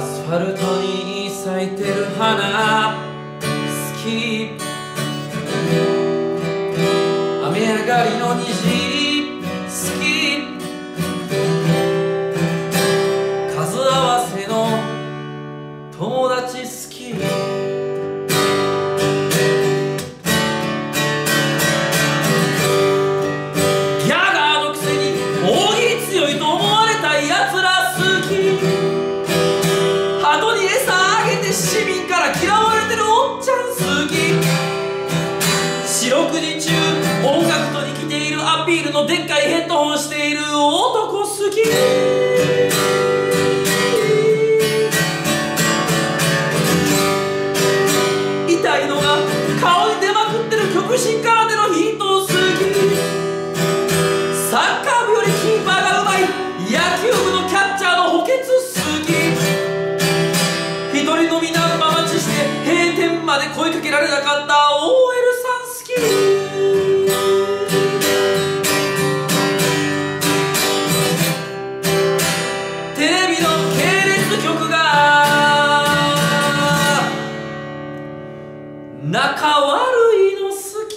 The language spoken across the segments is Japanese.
スファルトに咲いてる花。好き。雨上がりの虹。て市民から嫌われてるおっちゃん好き。四六時中音楽と生きているアピールのでっかいヘッドホンしている男好き。痛いのが、顔に出まくってる極真かで声かけられなかった OL さん好き。テレビの系列局が仲悪いの好き。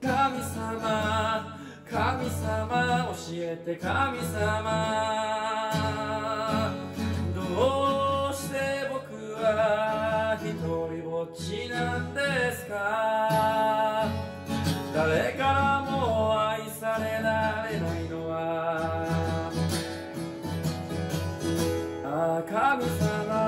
神様。神様教えて神様。どうして僕は一人ぼっちなんですか？誰からも愛されられないのは。ああ神様。